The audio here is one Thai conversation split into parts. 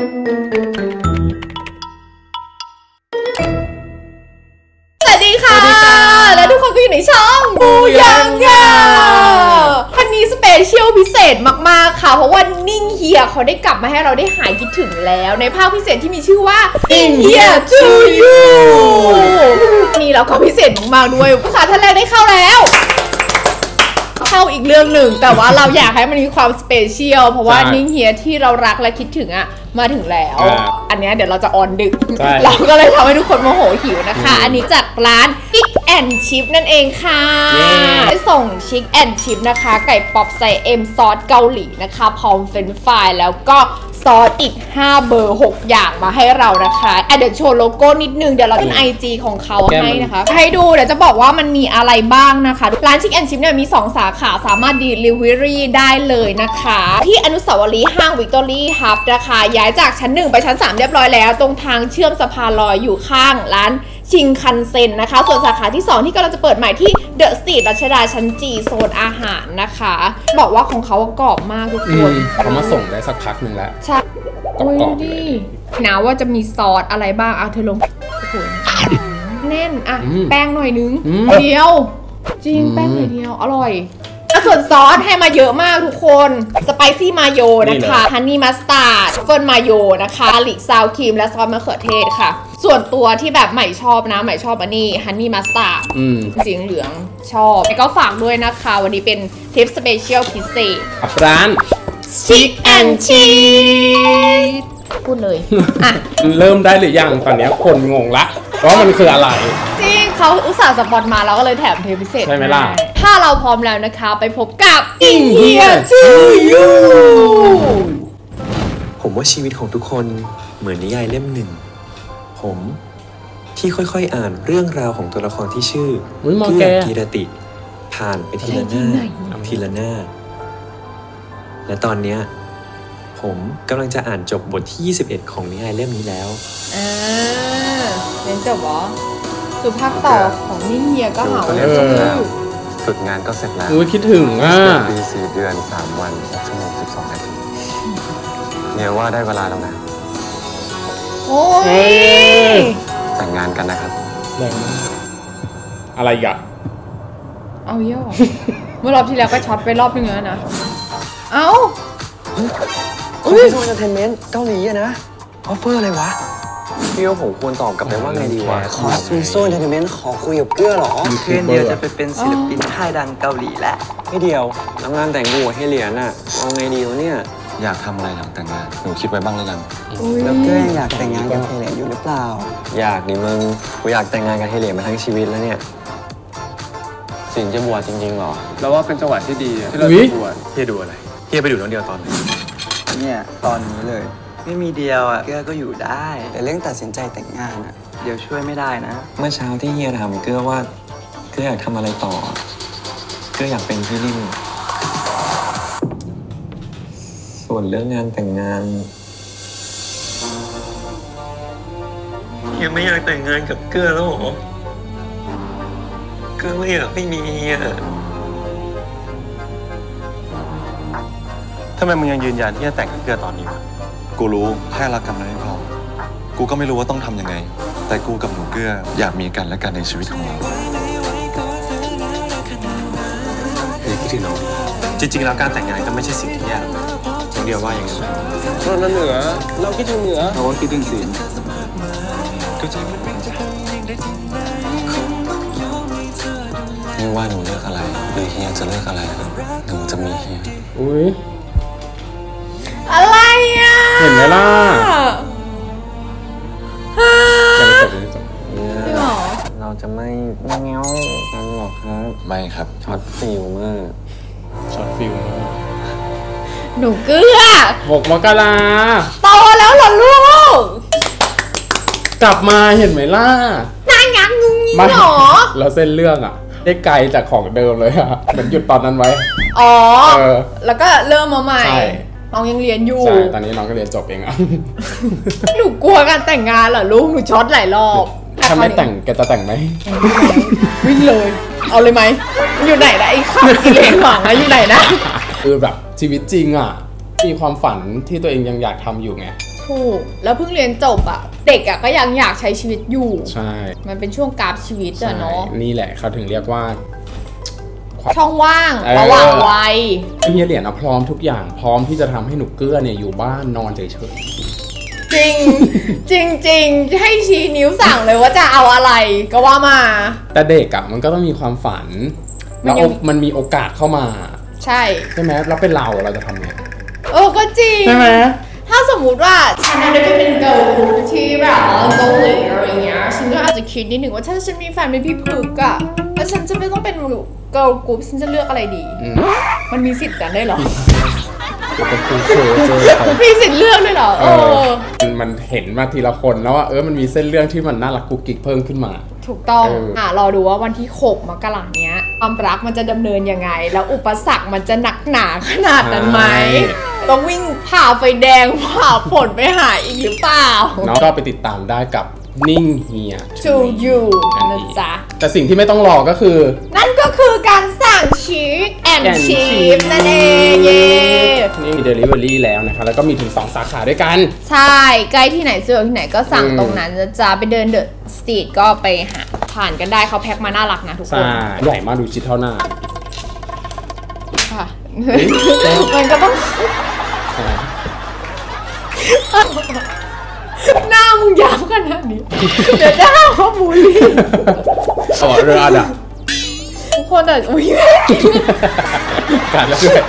สวัสดีค่ะ และทุกคนก็อยู่ในช่องดูยังอะวันนี้ special พิเศษมากๆค่ะ เพราะว่านิ่งเฮียเขาได้กลับมาให้เราได้หายคิดถึงแล้ว ในภาคพิเศษที่มีชื่อว่า นิ่งเฮีย to You นี่เราก็พิเศษมากๆด้วยผู้ขาท่านแรกได้เข้าแล้วเข้าอีกเรื่องหนึ่ง แต่ว่าเราอยากให้มันมีความ special เพราะว่าใช่ นิ่งเฮียที่เรารักและคิดถึงอะ มาถึงแล้ว อ่าอันเนี้ยเดี๋ยวเราจะออนดึก ใช่ เราก็เลยทำให้ทุกคนโมโหหิวนะคะ อันนี้จากร้าน Chick and Chip นั่นเองค่ะเย้ได้ส่ง Chick and Chip นะคะ ไก่ป๊อปใส่เอ็มซอสเกาหลีนะคะ พร้อมเฟรนช์ฟรายแล้วก็ ซอสอีก 5 เบอร์ 6 อย่างมาให้เรานะคะอะเดี๋ยวโชว์โลโก้นิดนึง เดี๋ยวเราเป็น IG ของเขาแก้มมันให้นะคะ ให้ดูเดี๋ยวจะบอกว่ามันมีอะไรบ้างนะคะ ร้าน Chick and Chip เนี่ยมี 2 สาขาสามารถ Delivery ได้เลยนะคะ ที่อนุสาวรีย์ห้าง Victory Hub นะคะย้ายจากชั้น 1 ไปชั้น 3 เรียบร้อยแล้ว ตรงทางเชื่อมสะพานลอยอยู่ข้างร้าน ชิงคันเซ็นนะคะ ส่วนสาขาที่ 2 ที่กำลังจะเปิดใหม่ที่ The Street รัชดาชั้น G โซนอาหารนะคะ บอกว่าของเขากรอบมากทุกอืคมนเขามาส่งได้สักพักหนึ่งแล้วใช่กรอบๆโอ้ยเลยดินะว่าจะมีซอสอะไรบ้างอะเธอลงโอ้โหแน่นอะอืมแป้งหน่อยนึงอืมเดียว จริงอืม แป้งหน่อยเดียวอร่อยอะส่วนซอสให้มาเยอะมากทุกคน spicy mayo นะคะ honey mustard plain mayo นะคะ garlic sour cream และซอสมะเขือเทศค่ะ ส่วนตัวที่แบบใหม่ชอบนะใหม่ชอบอันนี้ honey mustard อืมสีเหลืองชอบแล้วก็ฝากด้วยนะคะ วันนี้เป็นคลิป special พิเศษกับร้าน Chick and Chip พูดเลยอะเริ่มได้หรือยังตอนเนี้ยคนงงละว่ามันคืออะไร จริงเขาอุตส่าห์สปอนมาแล้วก็เลยแถมเทปพิเศษใช่ไหมล่ะ ถ้าเราพร้อมแล้วนะคะ ไปพบกับ In Here to You ผมว่าชีวิตของทุกคนเหมือนนิยายเล่มหนึ่ง ผม ที่ค่อยๆอ่านเรื่องราวของตัวละครที่ชื่ออุ๊ยมอเกื้แกอกีรติ ผ่านไปทีละหน้าทีละหน้า และตอนเนี้ยผมกำลังจะอ่านจบบทที่ 21 ของนิยายเล่มนี้แล้วอ่าเรียนจบเหรอ สุภาพต่อของนิ่งเฮียก็หาก็ว่าเรียนจบแล้วอยู่ฝึกงานก็เสร็จแล้วอุ้ยคิดถึงอะเรียนปีสี่เดือนสามวันหกชั่วโมงสิบสองนาทีเนี่ยว่าได้เวลาแล้วนะ โอ้ยแต่งงานกันนะครับแรงมากอะไรอีกอะเอาเยอะเหรอเมื่อรอบที่แล้วก็ช็อตไปรอบนึงแล้วนะ เอ้าคุณพี่โซนเตอร์เทนเมนต์เกาหลีอะนะ ออฟเฟอร์อะไรวะ พี่ว่าผมควรตอบกลับไปว่าไงดีวะคอสมิโซนเทนเมนต์ขอคุยกับเกื้อหรอยูทูบเพื่อนเบอเดียวร์จะไปเป็นศิลปินค่ายดังเกาหลีแล้วให้เดียวแล้วงานแต่งกูกับให้เหรียญน่ะเอาไงดีวะเนี่ย อยากทำอะไรหลังแต่งงานหนูคิดไว้บ้างหรือยังแล้วเกื้อยังอยากแต่งงานกับเฮเหรียญอยู่หรือเปล่า อยากดิมึงกูอยากแต่งงานกับเฮเหรียญมาทั้งชีวิตแล้วเนี่ยสินจะบวชจริงๆหรอเราว่าเป็นจังหวะที่ดีที่เราอุ๊ยจะบวชเฮียดูอะไรเฮียไปดูน้องเดียวตอนไหนเนี่ยตอนนี้เลย ไม่มีเดียวอะเกื้อก็อยู่ได้ แต่เรื่องตัดสินใจแต่งงานอะเดี๋ยวช่วยไม่ได้นะ เมื่อเช้าที่เฮียถามเกื้อว่าเกื้ออยากทำอะไรต่อเกื้ออยากเป็นพี่นิ่ม ส่วนเรื่องงานแต่งงานเฮียไม่อยากแต่งงานกับเกื้อแล้วหรอเกื้อไม่อยากไม่มีเฮียทำไมมึงยังยืนยันที่จะแต่งกับเกื้อตอนนี้วะกูรู้แค่รักกันไม่พอ กูก็ไม่รู้ว่าต้องทำยังไง แต่กูกับหนูเกื้ออยากมีกันและกันในชีวิตของเราเฮียคิดถึงน้องจริงๆแล้วการแต่งงานก็ไม่ใช่สิ่งที่แย่หรอกนะน้อง เดียวว่าอย่างนั้นไหมเราเหนือ เราคิดถึงเหนือเราก็คิดถึงสินไม่ว่าหนูเลือกอะไรหรือเฮียจะเลือกอะไรหนูจะมีเฮียอุ้ยอะไรอะเห็นไหมล่ะฮ่ายังไม่จบยังไม่จบจริงเหรอเราจะไม่เงี้ยวกันหรอกครับ ไม่ครับ shot feel มากช็อตฟิลมาก หนูเกลือ หกมกราโตแล้วเหรอลูกกลับมาเห็นไหมล่ะนางงักงุ้งงิ้งไม่เหรอ แล้วเส้นเรื่องอะ ได้ไกลจากของเดิมเลยอะเหมือนหยุดตอนนั้นไว้ อ๋อ เออ แล้วก็เริ่มมาใหม่ใช่ น้องยังเรียนอยู่ ใช่ ตอนนี้น้องก็เรียนจบเองอะ หนูกลัวการแต่งงานเหรอลูก หนูช็อตหลายรอบถ้าไม่แต่งแกจะแต่งไหม วิ่งเลย เอาเลยไหมมันอยู่ไหนนะไอ้ข้าวกิเลนหวังอะอยู่ไหนนะ คือแบบ ชีวิตจริงอะมีความฝันที่ตัวเองยังอยากทำอยู่ไงถถูก แล้วเพิ่งเรียนจบอะเด็กอะก็ยังอยากใช้ชีวิตอยู่ ใช่มันเป็นช่วงกราฟชีวิตอะเนาะใช่นี่แหละเขาถึงเรียกว่า ช่องว่างเออ ระหว่างวัยเฮียเหรียญอะพร้อมทุกอย่างพร้อมที่จะทำให้หนูเกื้อเนี่ยอยู่บ้านนอนเฉยจริง จริงจริงๆให้ชี้นิ้วสั่งเลยว่าจะเอาอะไรก็ว่ามา ๆแต่เด็กอะมันก็ต้องมีความฝันมันแล้วยังมันมีโอกาสเข้ามา ใช่ ใช่ไหมแล้วเป็นเราเราจะทำไงเออก็จริง ใช่ไหมถ้าสมมุติว่าฉันน่ะได้ไปเป็น girl group ที่แบบเกาหลีอะไรเงี้ยฉันก็อาจจะคิดนิดหนึ่งว่าถ้าฉันมีแฟนเป็นพี่พึกอะแล้วฉันจะไม่ต้องเป็น girl group ฉันจะเลือกอะไรดี อืมมันมีสิทธิ์นั้นได้เหรอจะเป็นครูเคยเจอเขามีสิทธิ์เลือกด้วยเหรอ เอเออ อมันมันเห็นมาทีละคนแล้วว่าเออมันมีเส้นเรื่องที่มันน่ารักกุกกิกเพิ่มขึ้นมา ถูกต้อง เอออ่ อะ รอดูว่าวันที่ 6 มกราเนี้ย ความรักมันจะดำเนินยังไง แล้วอุปสรรคมันจะหนักหนาขนาดนั้นไหมต้องวิ่งผ่าไฟแดงผ่าฝนไปหาอีกหรือเปล่าเนาะก็ไปติดตามได้กับนิ่งเฮีย to you อันนะนี้จ๊ะ แต่สิ่งที่ไม่ต้องรอก็คือ นั่นก็คือการสั่งชีสแอนชีสนั่นเองเย้นี่มี Delivery แล้วนะคะ แล้วก็มีถึง 2 สาขาด้วยกัน ใช่ ใกล้ที่ไหนซื้อที่ไหนก็สั่งอืมตรงนั้นนะจ๊ะไปเดินเดอะสตรีทก็ไปหา ผ่านกันได้เขาแพ็คมาน่ารักนะทุกคใช่นใหญ่มากดูชิดเท่าหน้าค่ะมันก็ต้องหน้ามึงยาวขนาดนี้ เดี๋ยวจะหาว่าบูลลี่อ๋อเรืออะทุกคนแต่อุ้ยการแล้วด้วย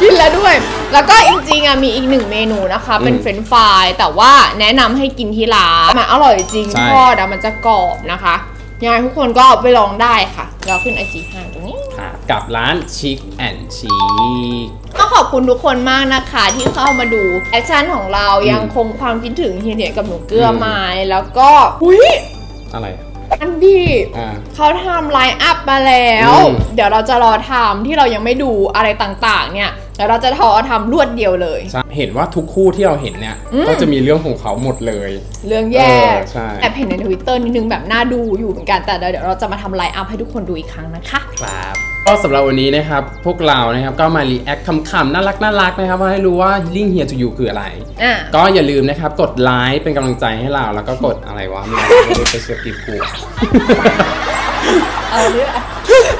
กินแล้วด้วย แล้วก็จริงๆอะมีอีกหนึ่งเมนูนะคะ เป็นอืมเฟรนช์ฟรายแต่ว่าแนะนำให้กินที่ร้านมันอร่อยจริงใช่ทอดอะมันจะกรอบนะคะ ยังไงทุกคนก็ไปลองได้ค่ะ เราขึ้น IG ให้ตรงนี้ ค่ะกับร้าน Chick and Chip ก็ขอบคุณทุกคนมากนะคะที่เข้ามาดูแอคชั่นของเราอืมยังคงความคิดถึงเฮียเหลียนกับหนูเกื้ออมไม้แล้วก็อุ้ยอะไรอันดีอ่า เขาทำ line up มาแล้ว อืม เดี๋ยวเราจะรอทำที่เรายังไม่ดูอะไรต่างๆ เนี่ย เดี๋ยวเราจะทอทำรวดเดียวเลยใช่เห็นว่าทุกคู่ที่เราเห็นเนี่ยอืมก็จะมีเรื่องของเขาหมดเลย เรื่องแยกเออใช่แอบเห็นในทวิตเตอร์นิดนึงแบบน่าดูอยู่เหมือนกันแต่เดี๋ยวเราจะมาทำ line up ให้ทุกคนดูอีกครั้งนะคะครับก็สำหรับวันนี้นะครับ พวกเรานะครับก็มา react ขำๆน่ารักน่ารักๆนะครับว่าให้รู้ว่านิ่งเฮีย to You คืออะไรอะก็อย่าลืมนะครับ กดไลค์เป็นกำลังใจให้เรา แล้วก็กดอะไรวะมีอะไรไม่ได้ไปเชียร์ติดกู เอาเรื่อง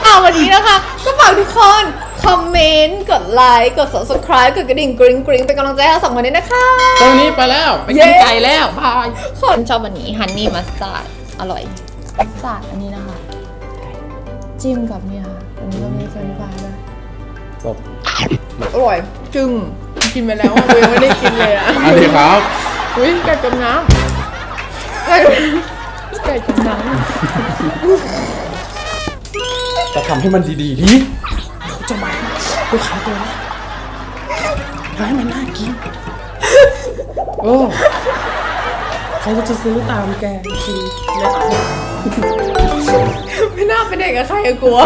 เอาวันนี้นะคะ ก็ฝากทุกคน comment กดไลค์ กด subscribe กดกระดิ่งกริ๊งกริ๊งเป็นกำลังใจให้เราสองคนด้วยนะคะตอนนี้ไปแล้วไปกินไก่แล้วบายคนชอบวันนี้ honey mustard อร่อยมัสตาร์ดอันนี้นะคะ จิ้มกับเนี่ยค่ะอันนี้ก็มีเฟรนช์ฟรายด้วยจบอร่อย จึงกินไปแล้วอะเรายังไม่ได้กินเลยอะอันนี้ครับ อุ้ยไก่จมน้ำ ไก่ไก่จมน้ำจะทำให้มันดีๆดิเขาจะมาลูกค้าตัวแรกให้มันน่ากิน โอ้เขาก็จะซื้อตามแกกินและไม่น่าเป็นเด็กกับใครอะกลัว